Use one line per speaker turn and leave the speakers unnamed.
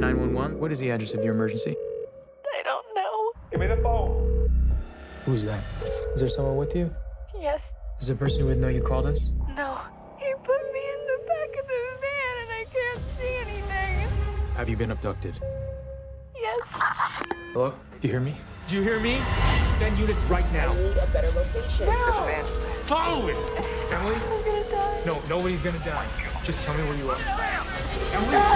911, what is the address of your emergency?
I don't know.
Give me the phone.
Who's that? Is there someone with you?
Yes.
Is the person who would know you called us?
No. He put me in the back of the van and I can't see anything.
Have you been abducted?
Yes.
Hello? Do you hear me? Do you hear me?
Send units right now.
I need a better location.
No.
Follow it. Emily?
I'm gonna die.
No, nobody's gonna die. Just tell me where you are. Emily?